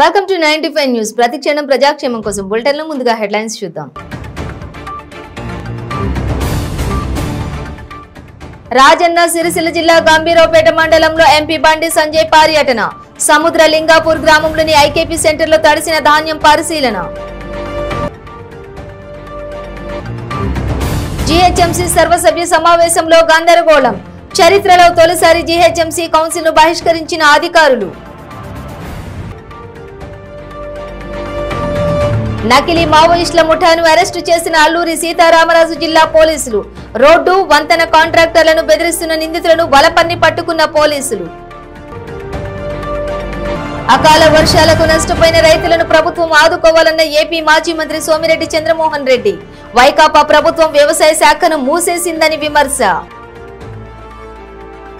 Welcome to ninety five news ప్రతి క్షణం ప్రజాక్షేమం కోసం బులెటిన్లో ముందుగా హెడ్లైన్స్ చూద్దాం. రాజన్న సిరిసిల్ల జిల్లా గంభీరావుపేట మండలంలో ఎంపీ బండి సంజయ్ పర్యటన. సముద్ర లింగాపూర్ గ్రామంలోని ఐకేపీ సెంటర్లో తడిసిన ధాన్యం పరిశీలన. జీహెచ్ఎంసీ సర్వసభ్య సమావేశంలో గందరగోళం. చరిత్రలో తొలిసారి జీహెచ్ఎంసీ కౌన్సిల్ను బహిష్కరించిన అధికారులు. నకిలీ మావోయిస్టుల ముఠాను అరెస్టు చేసిన అల్లూరి సీతారామరాజు జిల్లా పోలీసులు. రోడ్డు వంతెన కాంట్రాక్టర్లను బెదిరిస్తున్న నిందితులను వలపన్ని పట్టుకున్న పోలీసులు. అకాల వర్షాలకు నష్టపోయిన రైతులను ప్రభుత్వం ఆదుకోవాలన్న ఏపీ మాజీ మంత్రి సోమిరెడ్డి చంద్రమోహన్ రెడ్డి. వైకాపా ప్రభుత్వం వ్యవసాయ శాఖను మూసేసిందని విమర్శ.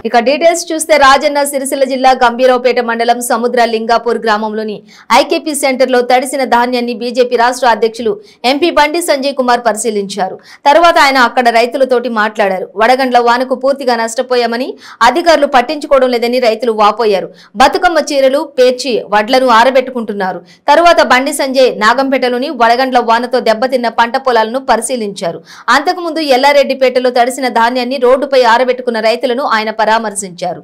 ఇక డీటెయిల్స్ చూస్తే రాజన్న సిరిసిల్ల జిల్లా గంభీరావుపేట మండలం సముద్ర లింగాపూర్ గ్రామంలోని ఐకేపీ సెంటర్లో తడిసిన ధాన్యాన్ని బీజేపీ రాష్ట్ర అధ్యక్షులు ఎంపీ బండి సంజయ్ కుమార్ పరిశీలించారు. తర్వాత ఆయన అక్కడ రైతులతోటి మాట్లాడారు. వడగండ్ల వానకు పూర్తిగా నష్టపోయామని అధికారులు పట్టించుకోవడం లేదని రైతులు వాపోయారు. బతుకమ్మ చీరలు పేర్చి వడ్లను ఆరబెట్టుకుంటున్నారు. తరువాత బండి సంజయ్ నాగంపేటలోని వడగండ్ల వానతో దెబ్బతిన్న పంట పొలాలను పరిశీలించారు. అంతకుముందు ఎల్లారెడ్డిపేటలో తడిసిన ధాన్యాన్ని రోడ్డుపై ఆరబెట్టుకున్న రైతులను ఆయన పరామర్శించారు.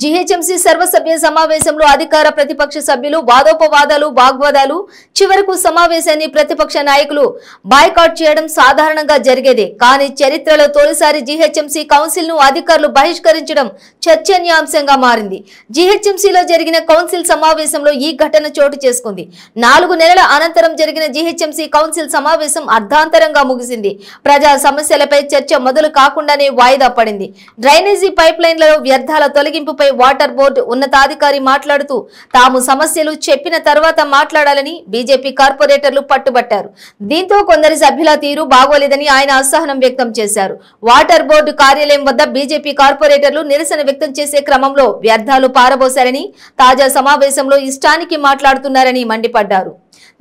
జీహెచ్ఎంసీ సర్వసభ్య సమావేశంలో అధికార ప్రతిపక్ష సభ్యులు వాదోపవాదాలు వాగ్వాదాలు చివరకు సమావేశాన్ని ప్రతిపక్ష నాయకులు బాయ్కాట్ చేయడం సాధారణంగా జరిగేదే. కానీ చరిత్రలో తొలిసారి జీహెచ్ఎంసీ కౌన్సిల్ను అధికారులు బహిష్కరించడం చర్చనీయాంశంగా మారింది. జీహెచ్ఎంసీలో జరిగిన కౌన్సిల్ సమావేశంలో ఈ ఘటన చోటు చేసుకుంది. నాలుగు నెలల అనంతరం జరిగిన జీహెచ్ఎంసీ కౌన్సిల్ సమావేశం అర్ధాంతరంగా ముగిసింది. ప్రజా సమస్యలపై చర్చ మొదలు కాకుండానే వాయిదా పడింది. డ్రైనేజీ పైప్ లైన్లలో వ్యర్థాల తొలగింపుపై వాటర్ బోర్డు ఉన్నతాధికారి మాట్లాడుతూ తాము సమస్యలు చెప్పిన తర్వాత మాట్లాడాలని బీజేపీ కార్పొరేటర్లు పట్టుబట్టారు. దీంతో కొందరి సభ్యుల తీరు బాగోలేదని ఆయన అసహనం వ్యక్తం చేశారు. వాటర్ బోర్డు కార్యాలయం వద్ద బీజేపీ కార్పొరేటర్లు నిరసన వ్యక్తం చేసే క్రమంలో వ్యర్థాలు పారబోశారని తాజా సమావేశంలో ఇష్టానికి మాట్లాడుతున్నారని మండిపడ్డారు.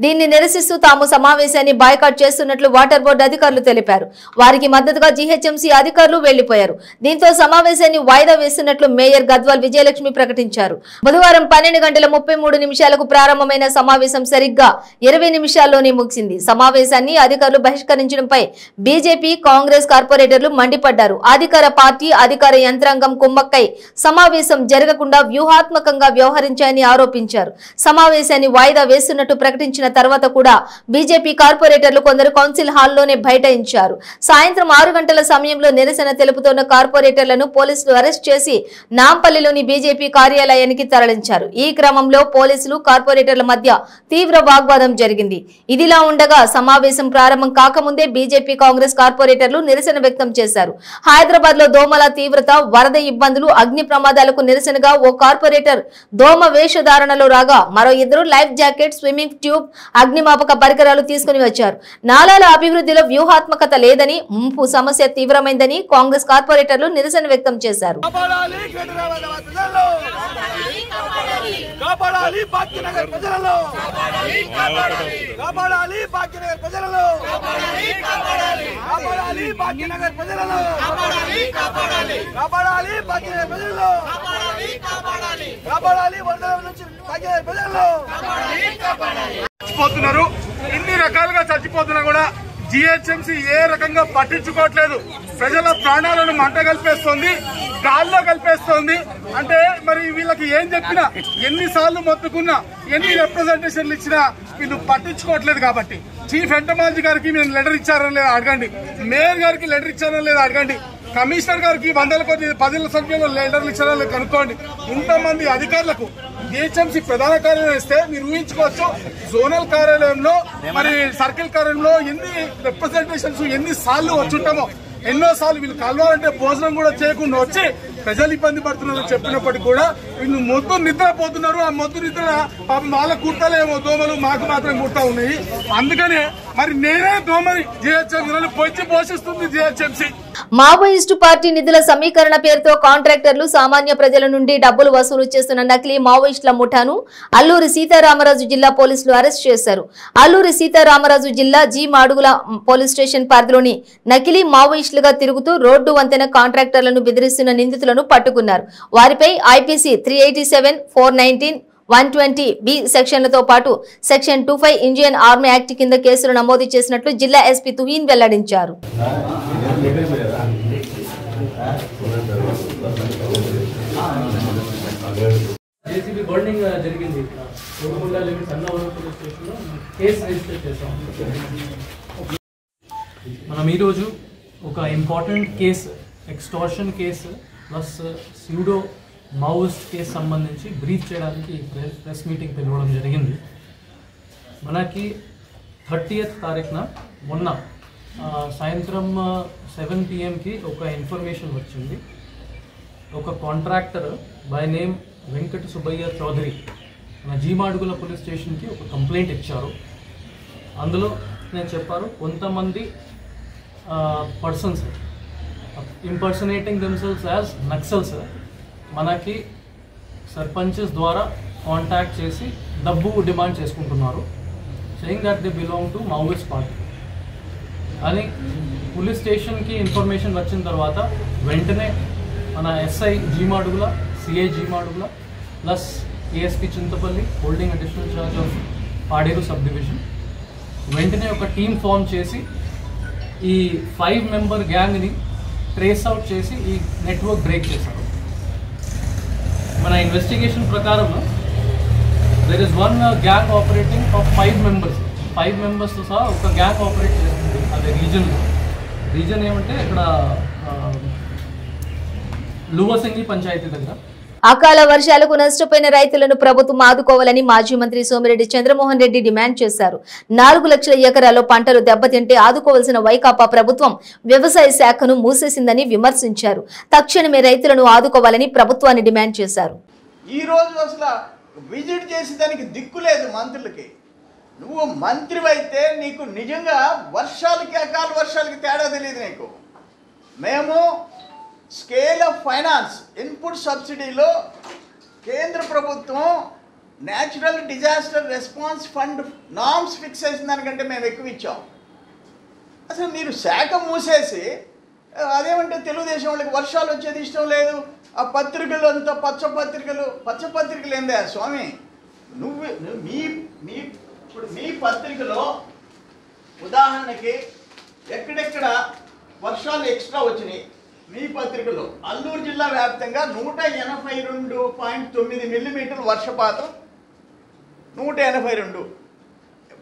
దీన్ని నిరసిస్తూ తాము సమావేశాన్ని బాయ్కాట్ చేస్తున్నట్లు వాటర్ బోర్డు అధికారులు తెలిపారు. వారికి మద్దతుగా జీహెచ్ఎంసీ అధికారులు వెళ్ళిపోయారు. దీంతో సమావేశాన్ని వాయిదా వేస్తున్నట్లు మేయర్ గద్వాల్ విజయలక్ష్మి ప్రకటించారు. బుధవారం పన్నెండు గంటల ముప్పై మూడు నిమిషాలకు ప్రారంభమైన సమావేశం సరిగ్గా ఇరవై నిమిషాల్లోనే ముగిసింది. సమావేశాన్ని అధికారులు బహిష్కరించడంపై బీజేపీ కాంగ్రెస్ కార్పొరేటర్లు మండిపడ్డారు. అధికార పార్టీ అధికార యంత్రాంగం కుమ్మక్కై సమావేశం జరగకుండా వ్యూహాత్మకంగా వ్యవహరించాయని ఆరోపించారు. సమావేశాన్ని వాయిదా వేస్తున్నట్టు ప్రకటించిన తర్వాత కూడా బీజేపీ కార్పొరేటర్లు కొందరు కౌన్సిల్ హాల్లోనే బైఠాయించారు. సాయంత్రం ఆరు గంటల సమయంలో నిరసన తెలుపుతున్న కార్పొరేటర్లను పోలీసులు అరెస్ట్ చేసి నాంపల్లిలోని బీజేపీ కార్యాలయానికి తరలించారు. ఈ క్రమంలో పోలీసులు కార్పొరేటర్ల మధ్య తీవ్ర వాగ్వాదం జరిగింది. ఇదిలా ఉండగా సమావేశం ప్రారంభం కాకముందే బీజేపీ కాంగ్రెస్ కార్పొరేటర్లు నిరసన వ్యక్తం చేశారు. హైదరాబాద్లో దోమల తీవ్రత వరద ఇబ్బందులు అగ్ని ప్రమాదాలకు నిరసనగా ఓ కార్పొరేటర్ దోమ వేషధారణలో రాగా మరో ఇద్దరు లైఫ్ జాకెట్ స్విమ్మింగ్ ట్యూబ్ అగ్నిమాపక పరికరాలు తీసుకుని వచ్చారు. నాలాల అభివృద్ధిలో వ్యూహాత్మకత లేదని ముంపు సమస్య తీవ్రమైందని కాంగ్రెస్ కార్పొరేటర్లు నిరసన వ్యక్తం చేశారు. కాపాడాలి హైదరాబాద్ ప్రజలలో. కాపాడాలి భాగ్యనగర్ ప్రజలలో కాపాడాలి భాగ్యనగర్ ప్రజలలో. కాపాడాలి భాగ్యనగర్ ప్రజలలో. కాపాడాలి భాగ్యనగర్ ప్రజలలో. కాపాడాలి వందల నుంచి భాగ్యనగర్ ప్రజలలో. చచ్చిపోతున్నారు ఇన్ని రకాలుగా చచ్చిపోతున్నా కూడా జిహెచ్ఎంసీ ఏ రకంగా పట్టించుకోవట్లేదు. ప్రజల ప్రాణాలను మంట కలిపేస్తోంది గాల్లో కలిపేస్తోంది. అంటే మరి వీళ్ళకి ఏం చెప్పినా ఎన్నిసార్లు మొత్తుకున్నా ఎన్ని రిప్రజెంటేషన్లు ఇచ్చినా వీళ్ళు పట్టించుకోవట్లేదు కాబట్టి. చీఫ్ ఎంటమాలజీ గారికి నేను లెటర్ ఇచ్చారని లేదా అడగండి. మేయర్ గారికి లెటర్ ఇచ్చారని లేదా అడగండి. కమిషనర్ గారికి వందల కొద్ది పదిల సంఖ్యలో లెటర్లు ఇచ్చారో లేదు కనుక్కోండి. ఇంతమంది అధికారులకు జిహెచ్ఎంసీ ప్రధాన కార్యాలయం ఇస్తే మీరు ఊహించుకోవచ్చు జోనల్ కార్యాలయంలో మరి సర్కిల్ కార్యాలయంలో ఎన్ని రిప్రజెంటేషన్స్ ఎన్ని సార్లు వచ్చుంటామో ఎన్నో సార్లు వీళ్ళు కలవాలంటే భోజనం కూడా చేయకుండా వచ్చి ప్రజలు ఇబ్బంది పడుతున్నారని చెప్పినప్పటికీ కూడా వీళ్ళు మొత్తం నిద్రపోతున్నారు. ఆ మొత్తం నిద్ర పాపం వాళ్ళ కుర్తలేమో దోమలు మాకు మాత్రం కుర్తా ఉన్నాయి. అందుకనే మరి నేనే దోమని జిహెచ్ఎంసీ పొచ్చి పోషిస్తుంది జిహెచ్ఎంసీ. మావోయిస్టు పార్టీ నిధుల సమీకరణ పేరుతో కాంట్రాక్టర్లు సామాన్య ప్రజల నుండి డబ్బులు వసూలు చేస్తున్న నకిలీ మావోయిస్టుల ముఠాను అల్లూరి సీతారామరాజు జిల్లా పోలీసులు అరెస్ట్ చేశారు. అల్లూరి సీతారామరాజు జిల్లా జీ మాడుగుల పోలీస్ స్టేషన్ పరిధిలోని నకిలీ మావోయిస్టులుగా తిరుగుతూ రోడ్డు వంతెన కాంట్రాక్టర్లను బెదిరిస్తున్న నిందితులను పట్టుకున్నారు. వారిపై IPC three eighty seven four nineteen one twenty B సెక్షన్లతో పాటు section two five Indian army act కింద కేసులు నమోదు చేసినట్లు జిల్లా ఎస్పీ తుహీన్ వెల్లడించారు. జేసీబీ బర్నింగ్ జరిగింది. ఇక్కడ లిమిట్స్ అన్నవరం పోలీస్ స్టేషన్లో కేసు రిజిస్టర్ చేసాం మనం ఈరోజు ఒక important case extortion case plus pseudo Maoist case సంబంధించి బ్రీఫ్ చేయడానికి ప్రెస్ మీటింగ్ పిలవడం జరిగింది. మనకి థర్టీయత్ తారీఖున మొన్న సాయంత్రం సెవెన్ పిఎంకి ఒక ఇన్ఫర్మేషన్ వచ్చింది. ఒక contractor by name Venkata Subbaiah Chowdary మన జీమాడుగుల పోలీస్ స్టేషన్కి ఒక కంప్లైంట్ ఇచ్చారు. అందులో నేను చెప్పారు కొంతమంది persons impersonating themselves as naxals మనకి సర్పంచెస్ ద్వారా కాంటాక్ట్ చేసి డబ్బు డిమాండ్ చేసుకుంటున్నారు. Saying that they belong to Maoist party అని పోలీస్ స్టేషన్కి ఇన్ఫర్మేషన్ వచ్చిన తర్వాత వెంటనే మన SI G Madugula CI G Madugula plus ASP Chintapalli holding additional charge of Paderu sub division వెంటనే ఒక టీం ఫామ్ చేసి ఈ ఫైవ్ మెంబర్ గ్యాంగ్ని ట్రేస్ అవుట్ చేసి ఈ నెట్వర్క్ బ్రేక్ చేశారు. మన ఇన్వెస్టిగేషన్ ప్రకారం there is one gang operating of five members five మెంబర్స్తో సహా ఒక గ్యాంగ్ ఆపరేట్ చేస్తుంది అదే రీజన్లో రీజన్ ఏమంటే ఇక్కడ uh, లువసింగి పంచాయతీ దగ్గర. అకాల వర్షాలకు నష్టపోయిన రైతులను ప్రభుత్వం ఆదుకోవాలని మాజీ మంత్రి సోమిరెడ్డి చంద్రమోహన్ రెడ్డి డిమాండ్ చేశారు. నాలుగు లక్షల ఎకరాల్లో పంటలు దెబ్బతింటే ఆదుకోవాల్సిన వైకాపా ప్రభుత్వం వ్యవసాయ శాఖను మూసేసిందని విమర్శించారు. తక్షణమే రైతులను ఆదుకోవాలని ప్రభుత్వాన్ని డిమాండ్ చేశారు. ఈ రోజు అసలు విజిట్ చేసేదానికి దిక్కు లేదు మంత్రులకి. నువ్వు మంత్రివైతే నీకు నిజంగా వర్షాలకి అకాల వర్షాలకి తేడా తెలియదు నీకు. మేము స్కేల్ ఆఫ్ ఫైనాన్స్ ఇన్పుట్ సబ్సిడీలో కేంద్ర ప్రభుత్వం natural disaster response fund norms fix చేసిన దానికంటే మేము ఎక్కువ ఇచ్చాం. అసలు మీరు శాఖ మూసేసి అదేమంటే తెలుగుదేశం వాళ్ళకి వర్షాలు వచ్చేది ఇష్టం లేదు ఆ పత్రికలు అంతా పచ్చ పత్రికలు పచ్చ పత్రికలు ఏందా స్వామి? నువ్వు నువ్వు మీ మీ ఇప్పుడు మీ పత్రికలో ఉదాహరణకి ఎక్కడెక్కడ వర్షాలు ఎక్స్ట్రా వచ్చినాయి? మీ పత్రికలో అల్లూరు జిల్లా వ్యాప్తంగా నూట ఎనభై రెండు పాయింట్ తొమ్మిది మిల్లీమీటర్ల వర్షపాతం నూట ఎనభై రెండు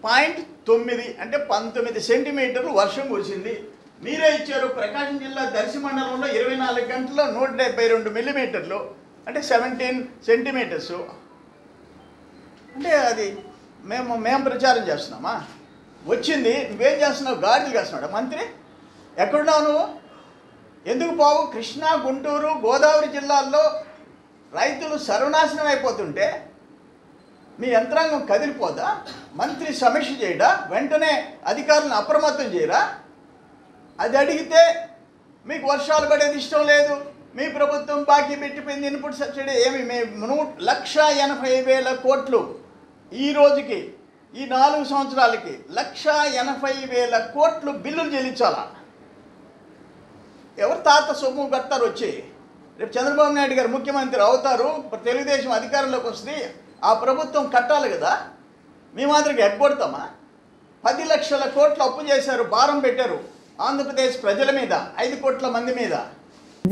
పాయింట్ తొమ్మిది అంటే పంతొమ్మిది సెంటీమీటర్లు వర్షం కురిసింది. మీరే ఇచ్చారు ప్రకాశం జిల్లా దర్శి మండలంలో ఇరవై నాలుగు గంటల్లో నూట డెబ్బై రెండు మిల్లీమీటర్లు అంటే సెవెంటీన్ సెంటీమీటర్స్. అంటే అది మేము మేము ప్రచారం చేస్తున్నామా? వచ్చింది. నువ్వేం చేస్తున్నావు? గాడిలు కాస్తున్నాడు మంత్రి ఎక్కడున్నావు నువ్వు? ఎందుకు పావు? కృష్ణా గుంటూరు గోదావరి జిల్లాల్లో రైతులు సర్వనాశనం అయిపోతుంటే మీ యంత్రాంగం కదిలిపోదా? మంత్రి సమీక్ష చేయడా? వెంటనే అధికారులను అప్రమత్తం చేయరా? అది అడిగితే మీకు వర్షాలు పడేది ఇష్టం లేదు. మీ ప్రభుత్వం బాకీ పెట్టిపోయింది ఇన్పుట్ సబ్సిడీ ఏమి? మేము నూ లక్ష ఎనభై వేల కోట్లు ఈ రోజుకి ఈ నాలుగు సంవత్సరాలకి లక్ష ఎనభై వేల కోట్లు బిల్లులు చెల్లించాలా? ఎవరు తాత సొమ్ము పెడతారు వచ్చి? రేపు చంద్రబాబు నాయుడు గారు ముఖ్యమంత్రి అవుతారు తెలుగుదేశం అధికారంలోకి వస్తే ఆ ప్రభుత్వం కట్టాలి కదా? మీ మాదిరిగా ఎగ్గొడతామా? పది లక్షల కోట్లు అప్పు చేశారు భారం పెట్టారు ఆంధ్రప్రదేశ్ ప్రజల మీద ఐదు కోట్ల మంది మీద.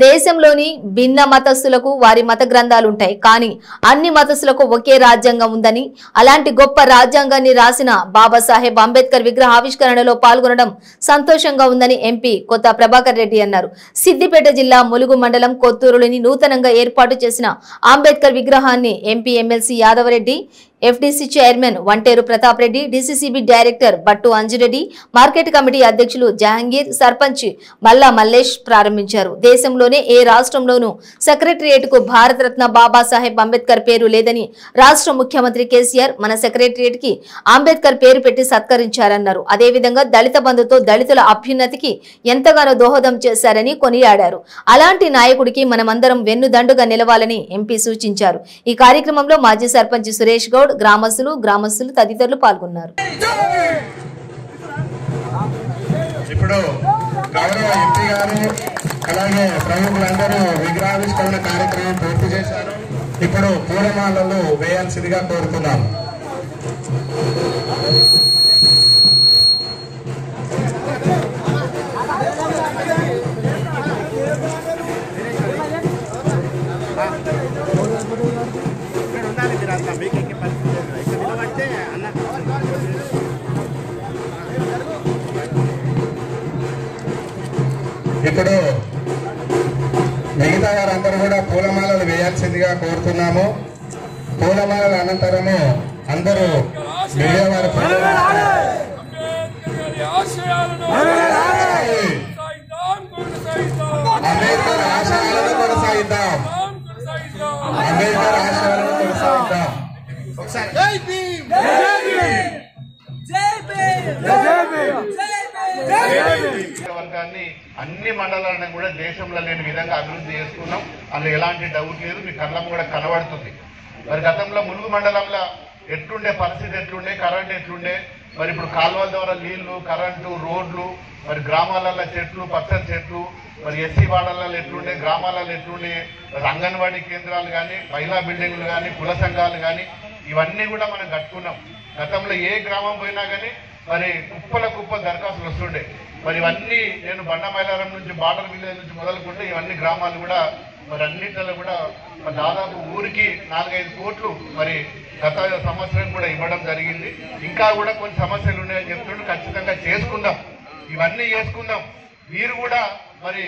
దేశంలోని భిన్న మతస్థులకు వారి మత గ్రంథాలుంటాయి. కానీ అన్ని మతస్థులకు ఒకే రాజ్యాంగం ఉందని అలాంటి గొప్ప రాజ్యాంగాన్ని రాసిన బాబాసాహెబ్ అంబేద్కర్ విగ్రహ ఆవిష్కరణలో పాల్గొనడం సంతోషంగా ఉందని ఎంపీ కొత్త ప్రభాకర్ రెడ్డి అన్నారు. సిద్దిపేట జిల్లా ములుగు మండలం కొత్తూరులోని నూతనంగా ఏర్పాటు చేసిన అంబేద్కర్ విగ్రహాన్ని MP MLC Yadava Reddy FDC chairman Vanteru Pratap Reddy DCCB director Battu Anji Reddy market committee అధ్యక్షులు జహాంగీర్ సర్పంచ్ మల్లా మల్లేష్ ప్రారంభించారు. దేశంలోనే ఏ రాష్ట్రంలోనూ సెక్రటరియట్కు భారతరత్న బాబాసాహెబ్ అంబేద్కర్ పేరు లేదని రాష్ట్ర ముఖ్యమంత్రి కేసీఆర్ మన సెక్రటరియట్కి అంబేద్కర్ పేరు పెట్టి సత్కరించారన్నారు. అదేవిధంగా దళిత బంధుతో దళితుల అభ్యున్నతికి ఎంతగానో దోహదం చేశారని కొనియాడారు. అలాంటి నాయకుడికి మనమందరం వెన్నుదండుగా నిలవాలని ఎంపీ సూచించారు. ఈ కార్యక్రమంలో మాజీ సర్పంచ్ సురేష్ గౌడ్ గ్రామస్తులు గ్రామస్తులు తదితరులు పాల్గొన్నారు. ఇప్పుడు గౌరవ ఎంపీ గారు అలాగే ప్రముఖులందరూ విగ్రహావిష్కరణ కార్యక్రమం పూర్తి చేశారు. ఇప్పుడు పూలమాలలు వేయాల్సిందిగా కోరుతున్నాం. ఇప్పుడు మిగతా వారందరూ కూడా పూలమాలలు వేయాల్సిందిగా కోరుతున్నాము. పూలమాలల అనంతరము అందరూ మీడియా వారి అంబేద్కర్ ఆశయాలను కొనసాగిద్దాం. అంబేద్కర్ కొనసాగిద్దాం వర్గాన్ని అన్ని మండలాలను కూడా దేశంలో లేని విధంగా అభివృద్ధి చేసుకున్నాం అందులో ఎలాంటి డౌట్ లేదు. మీ కళ్ళం కూడా కనబడుతుంది. మరి గతంలో ములుగు మండలంలో ఎట్లుండే పరిస్థితి ఎట్లుండే కరెంట్ ఎట్లుండే? మరి ఇప్పుడు కాలువల ద్వారా నీళ్ళు కరెంటు రోడ్లు మరి గ్రామాలలో చెట్లు పచ్చని చెట్లు మరి ఎస్సీ వాడలలో ఎట్లుండే గ్రామాలలో ఎట్లుండే? అంగన్వాడీ కేంద్రాలు కానీ మహిళా బిల్డింగ్లు కానీ కుల సంఘాలు కానీ ఇవన్నీ కూడా మనం కట్టుకున్నాం. గతంలో ఏ గ్రామం పోయినా కానీ మరి కుప్పల కుప్ప దరఖాస్తులు వస్తుండే. మరి ఇవన్నీ నేను బండమైలారం నుంచి బార్డర్ విలేజ్ నుంచి మొదలుకుంటే ఇవన్నీ గ్రామాలు కూడా మరి అన్నింటిలో కూడా మరి దాదాపు ఊరికి నాలుగైదు కోట్లు మరి గత సంవత్సరం కూడా ఇవ్వడం జరిగింది. ఇంకా కూడా కొన్ని సమస్యలు ఉన్నాయని చెప్తుంటే ఖచ్చితంగా చేసుకుందాం. ఇవన్నీ చేసుకుందాం. మీరు కూడా మరి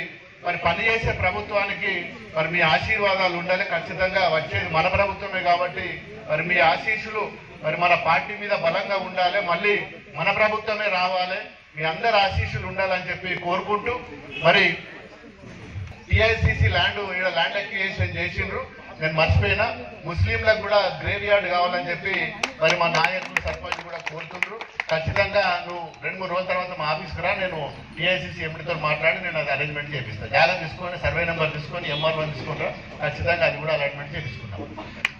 మరి పనిచేసే ప్రభుత్వానికి మరి మీ ఆశీర్వాదాలు ఉండాలి. ఖచ్చితంగా వచ్చేది మన ప్రభుత్వమే కాబట్టి మరి మీ ఆశీస్సులు మరి మన పార్టీ మీద బలంగా ఉండాలి. మళ్ళీ మన ప్రభుత్వమే రావాలి. మీ అందరి ఆశీస్సులు ఉండాలని చెప్పి కోరుకుంటూ మరి టిఐసిసి ల్యాండ్ ఈడ ల్యాండ్ అక్విజిషన్ చేసిండ్రు. నేను మర్చిపోయినా. ముస్లింలకు కూడా గ్రేవ్ యార్డ్ కావాలని చెప్పి మరి మా నాయకులు సర్పంచ్ కూడా కోరుతుండ్రు. ఖచ్చితంగా నువ్వు రెండు మూడు రోజుల తర్వాత మా ఆఫీస్కి రా నేను టిఐసిసి ఎంపీతో మాట్లాడి నేను అది అరేంజ్మెంట్ చేపిస్తాను జాగ్రత్త తీసుకొని సర్వే నెంబర్ తీసుకొని ఎంఆర్ వన్ తీసుకుంటా ఖచ్చితంగా అది కూడా అలాట్మెంట్ చేపిస్తున్నాం.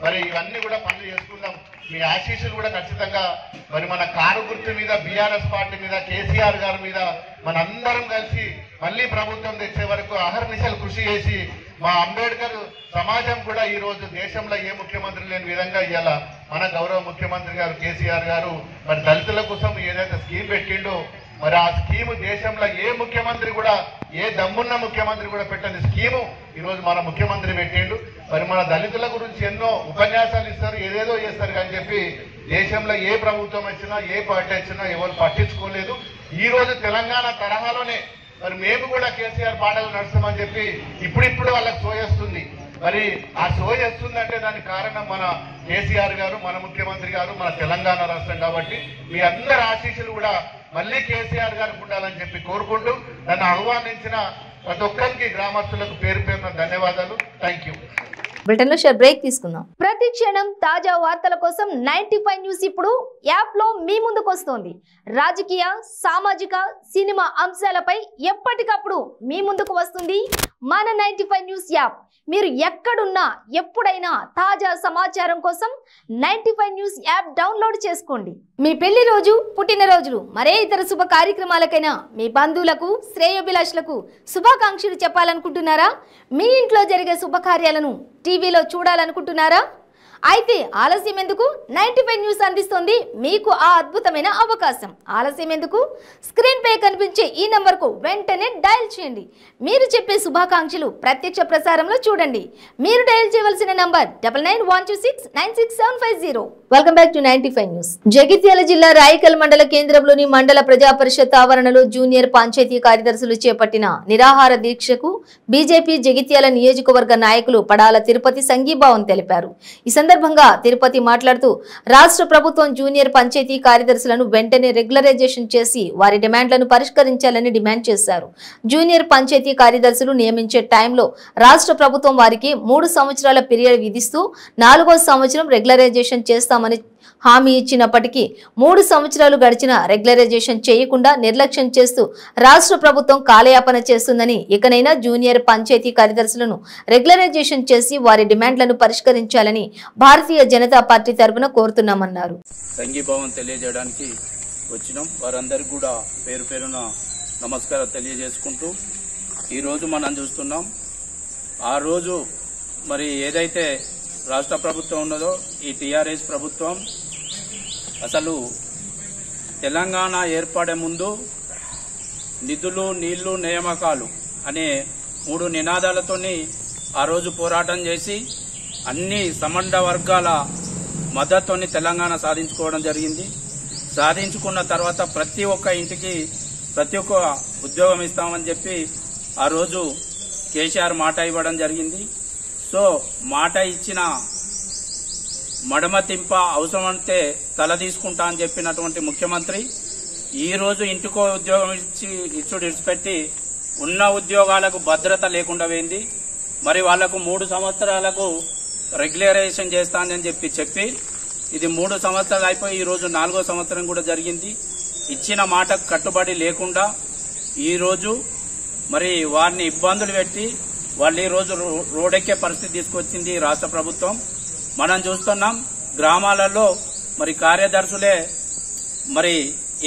మరి ఇవన్నీ కూడా పనులు చేసుకుందాం. మీ ఆశీస్సులు కూడా ఖచ్చితంగా మరి మన కారు గుర్తు మీద బీఆర్ఎస్ పార్టీ మీద కేసీఆర్ గారి మీద మన అందరం కలిసి మళ్ళీ ప్రభుత్వం తెచ్చే వరకు అహర్నిశలు కృషి చేసి మా అంబేద్కర్ సమాజం కూడా ఈ రోజు దేశంలో ఏ ముఖ్యమంత్రి లేని విధంగా ఇవాళ మన గౌరవ ముఖ్యమంత్రి గారు కేసీఆర్ గారు మరి దళితుల కోసం ఏదైతే స్కీమ్ పెట్టిండో మరి ఆ స్కీము దేశంలో ఏ ముఖ్యమంత్రి కూడా ఏ దమ్మున్న ముఖ్యమంత్రి కూడా పెట్టని స్కీము ఈరోజు మన ముఖ్యమంత్రి పెట్టిండు. మరి మన దళితుల గురించి ఎన్నో ఉపన్యాసాలు ఇస్తారు ఏదేదో చేస్తారు కానీ చెప్పి దేశంలో ఏ ప్రభుత్వం వచ్చినా ఏ పార్టీ వచ్చినా ఎవరు పట్టించుకోలేదు. ఈ రోజు తెలంగాణ తరహాలోనే మరి మేము కూడా కేసీఆర్ పాటలు నడుస్తామని చెప్పి ఇప్పుడిప్పుడు వాళ్ళకి సోయేస్తుంది. మరి ఆ సోయేస్తుందంటే దానికి కారణం మన కేసీఆర్ గారు మన ముఖ్యమంత్రి గారు మన తెలంగాణ రాష్ట్రం కాబట్టి మీ అందరి ఆశీస్సులు కూడా మళ్ళీ కేసీఆర్ గారికి ఉండాలని చెప్పి కోరుకుంటూ నన్ను ఆహ్వానించిన ప్రతి ఒక్కరికి గ్రామస్తులకు పేరు పేరున ధన్యవాదాలు. థ్యాంక్ యూ బ్రిటన్లో షేర్ బ్రేక్ తీసుకుందాం. ప్రతి క్షణం తాజా వార్తల కోసం నైన్టీ ఫైవ్ న్యూస్ ఇప్పుడు యాప్లో మీ ముందుకు వస్తోంది. రాజకీయ సామాజిక సినిమా అంశాలపై ఎప్పటికప్పుడు మీ ముందుకు వస్తుంది మన నైన్టీ ఫైవ్ న్యూస్ యాప్. మీరు ఎక్కడున్నా ఎప్పుడైనా తాజా సమాచారం కోసం ninety five news app download చేసుకోండి. మీ పెళ్ళి రోజు పుట్టినరోజులు మరే ఇతర శుభ కార్యక్రమాలకైనా మీ బంధువులకు శ్రేయోభిలాషులకు శుభాకాంక్షలు చెప్పాలనుకుంటున్నారా? మీ ఇంట్లో జరిగే శుభకార్యాలను టీవీలో చూడాలనుకుంటున్నారా? అయితే ఆలస్యం ఎందుకు? నైన్టీ ఫైవ్ న్యూస్ అందిస్తుంది. మీకు ఆ అద్భుతమైన అవకాశం. ఆలస్యం ఎందుకు? స్క్రీన్ పై కనిపించే ఈ నంబర్కు వెంటనే డయల్ చేయండి. మీరు చెప్పే శుభాకాంక్షలు ప్రత్యక్ష ప్రసారంలో చూడండి. మీరు డయల్ చేయవలసిన number double nine one two six nine six seven five zero. Welcome back to ninety five news. Jagtial జిల్లా రాయకల్ మండల కేంద్రంలోని మండల ప్రజా పరిషత్ ఆవరణలో జూనియర్ పంచాయతీ కార్యదర్శులు చేపట్టిన నిరాహార దీక్షకు బీజేపీ జగిత్యాల నియోజకవర్గ నాయకులు పడాల తిరుపతి సంఘీభావం తెలిపారు. ఈ సందర్భంగా తిరుపతి మాట్లాడుతూ రాష్ట్ర ప్రభుత్వం జూనియర్ పంచాయతీ కార్యదర్శులను వెంటనే రెగ్యులరైజేషన్ చేసి వారి డిమాండ్లను పరిష్కరించాలని డిమాండ్ చేశారు. జూనియర్ పంచాయతీ కార్యదర్శులు నియమించే టైంలో రాష్ట్ర ప్రభుత్వం వారికి మూడు సంవత్సరాల పీరియడ్ విధిస్తూ నాలుగో సంవత్సరం రెగ్యులరైజేషన్ చేస్తామని హామీ ఇచ్చినప్పటికీ మూడు సంవత్సరాలు గడిచిన రెగ్యులరైజేషన్ చేయకుండా నిర్లక్ష్యం చేస్తూ రాష్ట్ర ప్రభుత్వం కాలయాపన చేస్తుందని ఇకనైనా జూనియర్ పంచాయతీ కార్యదర్శులను రెగ్యులరైజేషన్ చేసి వారి డిమాండ్లను పరిష్కరించాలని భారతీయ జనతా పార్టీ తరపున కోరుతున్నామన్నారు. సంఘీభావం తెలియజేయడానికి వచ్చినాం. వారందరికీ కూడా పేరు పేరున నమస్కారం తెలియజేసుకుంటూ ఈరోజు మనం చూస్తున్నాం. ఆ రోజు మరి ఏదైతే రాష్ట్ర ప్రభుత్వం ఉన్నదో ఈ టీఆర్ఎస్ ప్రభుత్వం అసలు తెలంగాణ ఏర్పడే ముందు నిధులు నీళ్ళు నియామకాలు అనే మూడు నినాదాలతోని ఆ రోజు పోరాటం చేసి అన్ని సమండ వర్గాల మద్దతుని తెలంగాణ సాధించుకోవడం జరిగింది. సాధించుకున్న తర్వాత ప్రతి ఒక్క ఇంటికి ప్రతి ఒక్క ఉద్యోగం ఇస్తామని చెప్పి ఆ రోజు కేసీఆర్ మాట ఇవ్వడం జరిగింది. సో మాట ఇచ్చిన మడమ తింప అవసరం అంటే తల తీసుకుంటా అని చెప్పినటువంటి ముఖ్యమంత్రి ఈ రోజు ఇంటికో ఉద్యోగం ఇచ్చి ఇచ్చుడు ఇడిచిపెట్టి ఉన్న ఉద్యోగాలకు భద్రత లేకుండా పోయింది. మరి వాళ్ళకు మూడు సంవత్సరాలకు రెగ్యులరైజేషన్ చేస్తానని చెప్పి చెప్పి ఇది మూడు సంవత్సరాలు అయిపోయి ఈ రోజు నాలుగో సంవత్సరం కూడా జరిగింది. ఇచ్చిన మాటకు కట్టుబడి లేకుండా ఈరోజు మరి వారిని ఇబ్బందులు పెట్టి వాళ్ళు ఈరోజు రోడెక్కే రో- రోడ్డెక్కే పరిస్థితి తీసుకొచ్చింది రాష్ట్ర ప్రభుత్వం. మనం చూస్తున్నాం గ్రామాలలో మరి కార్యదర్శులే మరి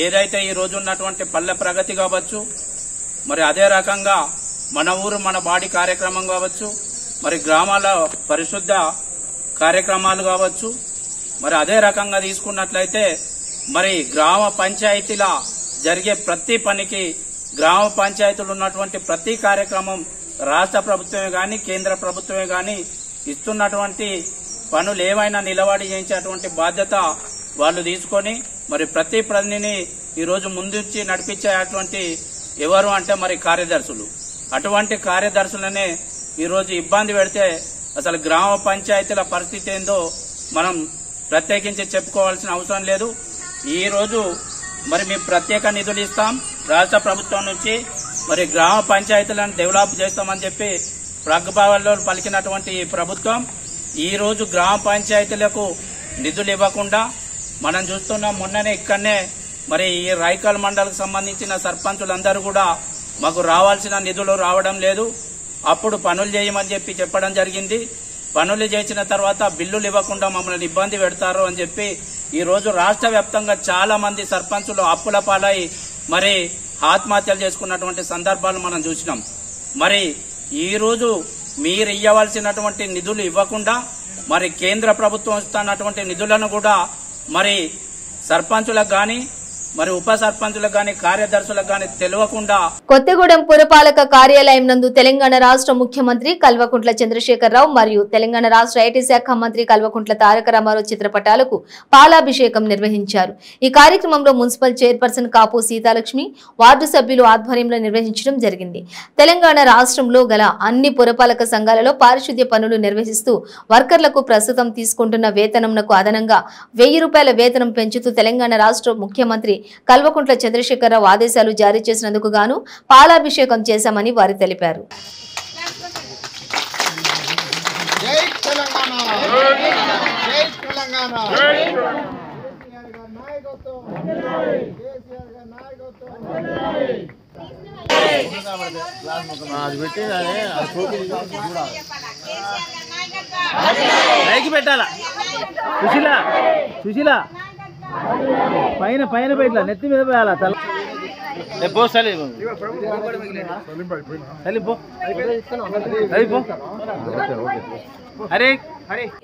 ఏదైతే ఈ రోజు ఉన్నటువంటి పల్లె ప్రగతి కావచ్చు మరి అదే రకంగా మన ఊరు మన బాడీ కార్యక్రమం కావచ్చు మరి గ్రామాల పరిశుద్ధ కార్యక్రమాలు కావచ్చు మరి అదే రకంగా తీసుకున్నట్లయితే మరి గ్రామ పంచాయతీల జరిగే ప్రతి పనికి గ్రామ పంచాయతీలు ఉన్నటువంటి ప్రతి కార్యక్రమం రాష్ట్ర ప్రభుత్వమే కానీ కేంద్ర ప్రభుత్వమే కానీ ఇస్తున్నటువంటి పనులు ఏమైనా నిలబడి చేయించేటువంటి బాధ్యత వాళ్ళు తీసుకొని మరి ప్రతి పనిని ఈరోజు ముందుంచి నడిపించేటువంటి ఎవరు అంటే మరి కార్యదర్శులు. అటువంటి కార్యదర్శులనే ఈరోజు ఇబ్బంది పెడితే అసలు గ్రామ పంచాయతీల పరిస్థితి ఏందో మనం ప్రత్యేకించి చెప్పుకోవాల్సిన అవసరం లేదు. ఈ రోజు మరి మేము ప్రత్యేక నిధులు ఇస్తాం. రాష్ట్ర ప్రభుత్వం నుంచి మరి గ్రామ పంచాయతీలను డెవలప్ చేస్తామని చెప్పి ప్రగ్భావల్లో పలికినటువంటి ఈ ప్రభుత్వం ఈరోజు గ్రామ పంచాయతీలకు నిధులు ఇవ్వకుండా మనం చూస్తున్నాం మొన్ననే ఇక్కడనే మరి ఈ రాయకాల్ మండలకు సంబంధించిన సర్పంచులందరూ కూడా మాకు రావాల్సిన నిధులు రావడం లేదు. అప్పుడు పనులు చేయమని చెప్పి చెప్పడం జరిగింది. పనులు చేసిన తర్వాత బిల్లులు ఇవ్వకుండా మమ్మల్ని ఇబ్బంది పెడతారు అని చెప్పి ఈ రోజు రాష్ట్ర వ్యాప్తంగా చాలా మంది సర్పంచులు అప్పుల పాలై మరి ఆత్మహత్యలు చేసుకున్నటువంటి సందర్భాలు మనం చూసినాం. మరి ఈ రోజు మీరు ఇవ్వవలసినటువంటి నిధులు ఇవ్వకుండా మరి కేంద్ర ప్రభుత్వం ఇస్తున్నటువంటి నిధులను కూడా మరి సర్పంచులకు కానీ మరి ఉప సర్పంచులకు గాని కార్యదర్శులకు గాని తెలియకుండా కొత్తగూడెం పురపాలక కార్యాలయం నందు తెలంగాణ రాష్ట్ర ముఖ్యమంత్రి కల్వకుంట్ల చంద్రశేఖరరావు మరియు తెలంగాణ రాష్ట్ర ఐటీ శాఖ మంత్రి కల్వకుంట్ల తారక రామారావు చిత్రపటాలకు పాలాభిషేకం నిర్వహించారు. ఈ కార్యక్రమంలో municipal chairperson Kapu Seethalakshmi ward సభ్యులు ఆధ్వర్యంలో నిర్వహించడం జరిగింది. తెలంగాణ రాష్ట్రంలో గల అన్ని పురపాలక సంఘాలలో పారిశుద్ధ్య పనులు నిర్వహిస్తూ వర్కర్లకు ప్రస్తుతం తీసుకుంటున్న వేతనంకు అదనంగా వెయ్యి రూపాయల వేతనం పెంచుతూ తెలంగాణ రాష్ట్ర ముఖ్యమంత్రి కల్వకుంట్ల చంద్రశేఖరరావు ఆదేశాలు జారీ చేసినందుకు గాను పాలాభిషేకం చేశామని వారు తెలిపారు. జై తెలంగాణ! జై తెలంగాణ! పైకి పెట్టాలా? సుశీల సుశీల. పైన పైన పెట్టాల నెత్తి మీద పోయాలా తల? పో సలీం. అరే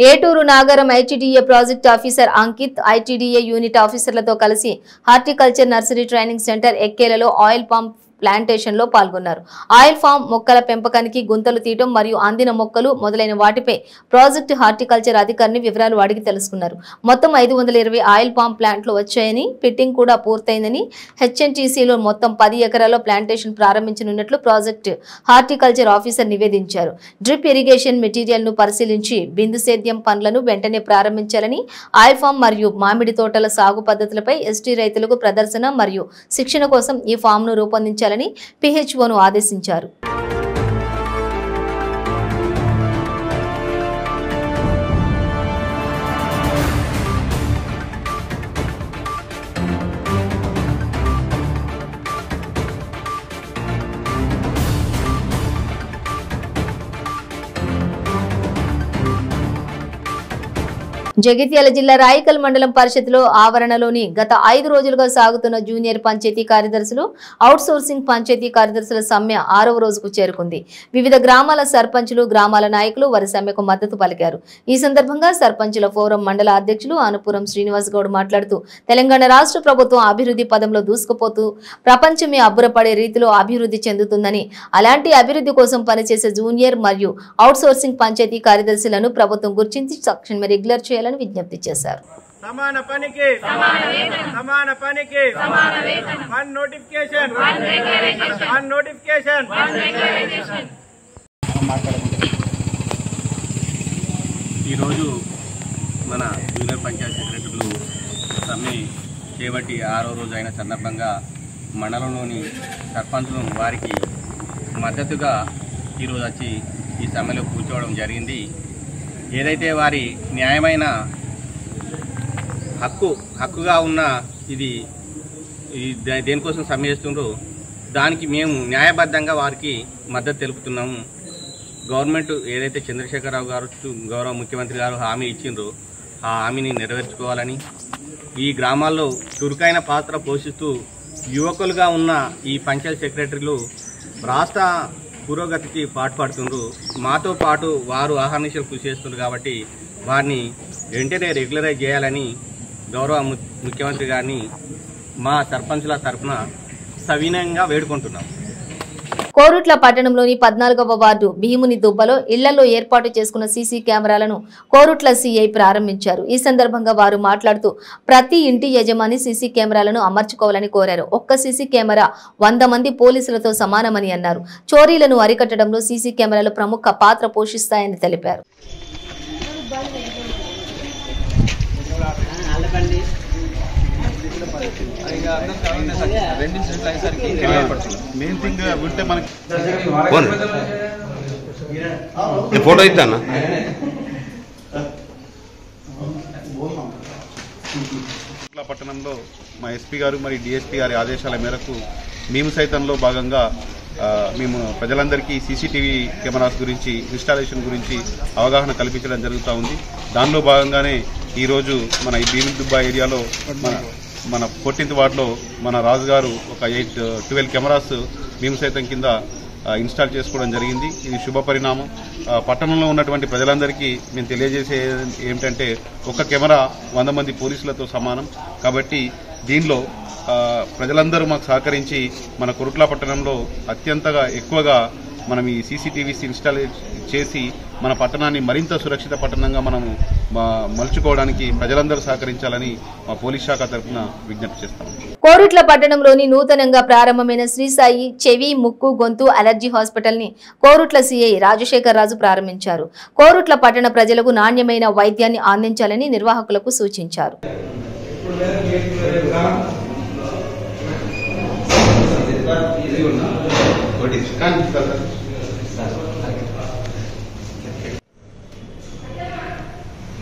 Eturu Nagaram ITDA project officer Ankit ITDA unit ఆఫీసర్లతో కలిసి హార్టికల్చర్ నర్సరీ ట్రైనింగ్ సెంటర్ ఎక్కేలలో ఆయిల్ పంప్ ప్లాంటేషన్లో పాల్గొన్నారు. ఆయిల్ ఫామ్ మొక్కల పెంపకానికి గుంతలు తీయటం మరియు అందిన మొక్కలు మొదలైన వాటిపై ప్రాజెక్ట్ హార్టికల్చర్ అధికారిని వివరాలు అడిగి తెలుసుకున్నారు. మొత్తం ఐదు వందల ఇరవై ఆయిల్ ఫామ్ ప్లాంట్లు వచ్చాయని ఫిట్టింగ్ కూడా పూర్తయిందని హెచ్ఎన్టీసీలో మొత్తం పది ఎకరాల్లో ప్లాంటేషన్ ప్రారంభించనున్నట్లు ప్రాజెక్ట్ హార్టికల్చర్ ఆఫీసర్ నివేదించారు. డ్రిప్ ఇరిగేషన్ మెటీరియల్ను పరిశీలించి బిందు సేద్యం పనులను వెంటనే ప్రారంభించాలని ఆయిల్ ఫామ్ మరియు మామిడి తోటల సాగు పద్ధతులపై ఎస్టీ రైతులకు ప్రదర్శన మరియు శిక్షణ కోసం ఈ ఫామ్ను రూపొందించాలని పిహెచ్ఓను ఆదేశించారు. జగిత్యాల జిల్లా రాయికల్ మండలం పరిషత్లో ఆవరణలోని గత ఐదు రోజులుగా సాగుతున్న జూనియర్ పంచాయతీ కార్యదర్శులు అవుట్ సోర్సింగ్ పంచాయతీ కార్యదర్శుల సమ్మె ఆరవ రోజుకు చేరుకుంది. వివిధ గ్రామాల సర్పంచులు గ్రామాల నాయకులు వారి సమ్మెకు మద్దతు పలికారు. ఈ సందర్భంగా సర్పంచుల ఫోరం మండల అధ్యక్షులు అనుపురం శ్రీనివాస్ గౌడ్ మాట్లాడుతూ తెలంగాణ రాష్ట్ర ప్రభుత్వం అభివృద్ధి పదంలో దూసుకుపోతూ ప్రపంచమే అబ్బురపడే రీతిలో అభివృద్ధి చెందుతుందని అలాంటి అభివృద్ధి కోసం పనిచేసే జూనియర్ మరియు అవుట్ సోర్సింగ్ పంచాయతీ కార్యదర్శులను ప్రభుత్వం గుర్తించి తక్షణమే రెగ్యులర్ చేయాలని విజ్ఞప్తి చేశారు. సమాన పనికి సమాన పనికి వన్ నోటిఫికేషన్ వన్ నోటిఫికేషన్. ఈరోజు మన జూనియర్ పంచాయత్ సెక్రటరీలు సమ్మె చేపట్టి ఆరో రోజు అయిన సందర్భంగా మండలంలోని సర్పంచులు వారికి మద్దతుగా ఈరోజు వచ్చి ఈ సమ్మెలో కూర్చోవడం జరిగింది. ఏదైతే వారి న్యాయమైన హక్కు హక్కుగా ఉన్న ఇది దేనికోసం సమ్మె చేస్తుండ్రో దానికి మేము న్యాయబద్ధంగా వారికి మద్దతు తెలుపుతున్నాము. గవర్నమెంట్ ఏదైతే చంద్రశేఖరరావు గారు గౌరవ ముఖ్యమంత్రి గారు హామీ ఇచ్చిండ్రో ఆ హామీని నెరవేర్చుకోవాలని ఈ గ్రామాల్లో చురుకైన పాత్ర పోషిస్తూ యువకులుగా ఉన్న ఈ పంచాయత్ సెక్రటరీలు రాష్ట్ర పురోగతికి పాటుపడుతుండ్రు. మాతో పాటు వారు ఆహర్నిశలు కృషి చేస్తున్నారు కాబట్టి వారిని వెంటనే రెగ్యులరైజ్ చేయాలని గౌరవ ముఖ్యమంత్రి గారిని మా సర్పంచుల తరఫున సవినయంగా వేడుకుంటున్నాం. కోరుట్ల పట్టణంలోని పద్నాలుగవ వార్డు భీముని దుబ్బలో ఇళ్ళలో ఏర్పాటు చేసుకున్న సీసీ కెమెరాలను కోరుట్ల సీఐ ప్రారంభించారు. ఈ సందర్భంగా వారు మాట్లాడుతూ ప్రతి ఇంటి యజమాని సీసీ కెమెరాలను అమర్చుకోవాలని కోరారు. ఒక్క సీసీ కెమెరా వంద మంది పోలీసులతో సమానమని అన్నారు. చోరీలను అరికట్టడంలో సీసీ కెమెరాలు ప్రముఖ పాత్ర పోషిస్తాయని తెలిపారు. మెయిన్ థింగ్ ఉంటే మనకి ఫోటో ఇద్దానా పట్టణంలో మా ఎస్పీ గారు మరి డిఎస్పీ గారి ఆదేశాల మేరకు మేము సైతంలో భాగంగా మేము ప్రజలందరికీ సీసీటీవీ కెమెరాస్ గురించి ఇన్స్టాలేషన్ గురించి అవగాహన కల్పించడం జరుగుతూ ఉంది. దానిలో భాగంగానే ఈరోజు మన ఈ భీమిల్ దుబ్బా ఏరియాలో మన మన ఫోర్టీన్త్ వార్డులో మన రాజు గారు ఒక ఎయిట్ ట్వెల్వ్ కెమెరాస్ మేము సైతం కింద ఇన్స్టాల్ చేసుకోవడం జరిగింది. ఇది శుభ పరిణామం. పట్టణంలో ఉన్నటువంటి ప్రజలందరికీ మేము తెలియజేసే ఏమిటంటే ఒక కెమెరా వంద మంది పోలీసులతో సమానం. కాబట్టి దీనిలో ప్రజలందరూ మాకు సహకరించి మన కురుట్ల పట్టణంలో అత్యంతగా ఎక్కువగా మనం ఈ సీసీటీవీస్ ఇన్స్టాల్ చేసి మన పట్టణాన్ని మరింత సురక్షిత పట్టణంగా మనము మలుచుకోవడానికి ప్రజలందరూ సహకరించాలని మా పోలీస్ శాఖ తరఫున విజ్ఞప్తి చేస్తాం. కోరుట్ల పట్టణంలోని నూతనంగా ప్రారంభమైన శ్రీసాయి చెవి ముక్కు గొంతు అలర్జీ హాస్పిటల్ని కోరుట్ల సిఐ రాజశేఖర్ రాజు ప్రారంభించారు. కోరుట్ల పట్టణ ప్రజలకు నాణ్యమైన వైద్యాన్ని అందించాలని నిర్వాహకులకు సూచించారు. What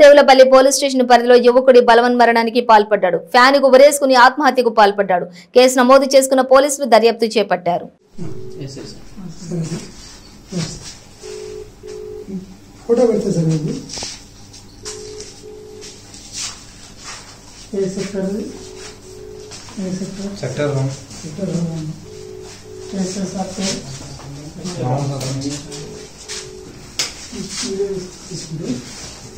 దేవులపల్లి పోలీస్ స్టేషన్ పరిధిలో యువకుడి బలవన్మరణానికి పాల్పడ్డాడు. ఫ్యాన్కు ఉరేసుకుని ఆత్మహత్యకు పాల్పడ్డాడు. కేసు నమోదు చేసుకున్న పోలీసులు దర్యాప్తు చేపట్టారు.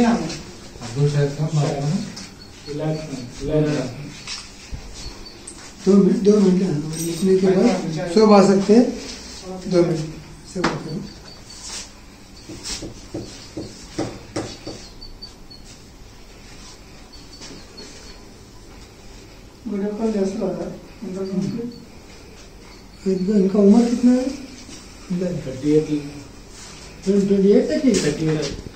ना अब्दुल दो मिनट दो मिनट लिखने के बाद सब आ सकते हैं दो मिनट सब आ सकते गुड़प्पा जैसा हो रहा है इनका उम्र कितना है थर्टी एट ट्वेंटी एट तक ही थर्टी एट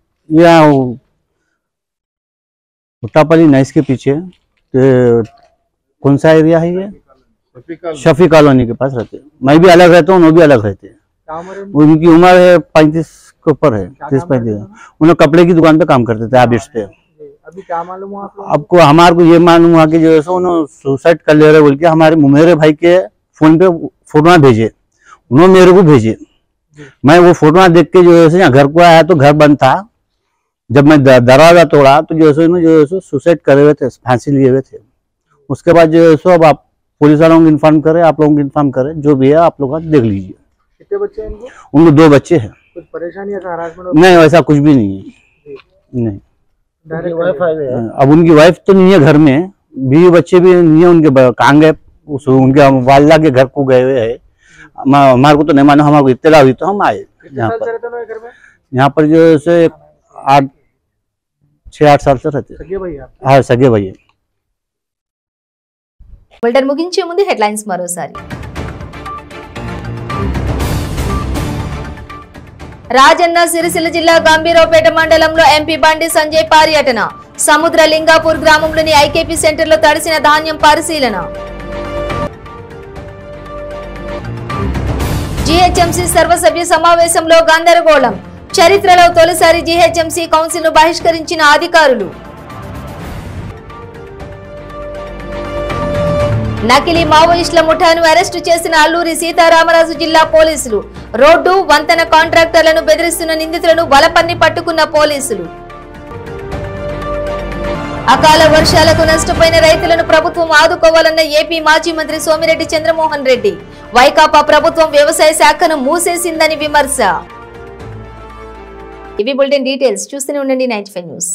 ये भुट्टापल्ली नाइस के पीछे तो कौन सा एरिया है ये? शफी कॉलोनी। के पास रहते हैं। मैं भी अलग रहता हूँ वो भी अलग रहते हैं। उनकी? उम्र है पैंतीस के ऊपर है तीस पैंतीस। उन्हें कपड़े की दुकान पे काम करते थे आबिश पे। अभी क्या मालूम आपको हमारे को ये मालूम हुआ कि जो है सो उन्होंने सुसाइड कर ले रहे बोल के हमारे मुमेरे भाई के फ़ोन पे फ़ोटो भेजे। उन्होंने मेरे को भेजे। मैं वो फ़ोटो देख के जो है यहाँ घर को आया तो घर बंद था। जब मैं दरवाज़ा तोड़ा तो जो है सो जो है सो सुसाइड करे हुए थे फांसी लिए हुए थे। उसके बाद जो है सो अब आप पुलिस वालों को इन्फॉर्म करें आप लोगों को इन्फॉर्म करें जो भी है आप लोग देख लीजिए। कितने बच्चे हैं इनको? उनको दो बच्चे हैं। कुछ परेशानी या हरासमेंट नहीं वैसा कुछ भी नहीं है। नहीं। अब उनकी वाइफ तो नहीं है घर में बीवी बच्चे भी नहीं है उनके कहाँ गए उस उनके वालदा के घर को गए हुए है। हमारे को तो नहीं मानो हमारे को इत्तला हुई तो हम आए यहाँ पर। हो यहाँ पर जो है सो आठ છ આઠ સાલ સર હતી હા સગે ભાઈ బులెటర్ ముగించే ముందు హెడ్లైన్స్ మరోసారి. రాజన్న సిరిసిల్ల జిల్లా గంభీరావుపేట మండలంలో ఎంపీ బండి సంజయ్ పర్యటన. సముద్ర లింగాపూర్ గ్రామంలోని ఐకేపీ సెంటర్లో తడిసిన ధాన్యం పరిశీలన. జీహెచ్ఎంసీ సర్వసభ్య సమావేశంలో గందరగోళం. చరిత్రలో తొలిసారి జీహెచ్ఎంసీ కౌన్సిల్ను బహిష్కరించిన అధికారులు. నకిలీ మావోయిస్టుల ముఠాను అరెస్టు చేసిన అల్లూరి సీతారామరాజు జిల్లా పోలీసులు. రోడ్డు వంతెన కాంట్రాక్టర్లను బెదిరిస్తున్న నిందితులను బలపన్ని పట్టుకున్న పోలీసులు. అకాల వర్షాలకు నష్టపోయిన రైతులను ప్రభుత్వం ఆదుకోవాలన్న ఏపీ మాజీ మంత్రి సోమిరెడ్డి చంద్రమోహన్ రెడ్డి. వైకాపా ప్రభుత్వం వ్యవసాయ శాఖను మూసేసిందని విమర్శ. ఇవి బులెటిన్ డీటెయిల్స్. చూస్తూనే ఉండండి నైన్టీ ఫైవ్ న్యూస్.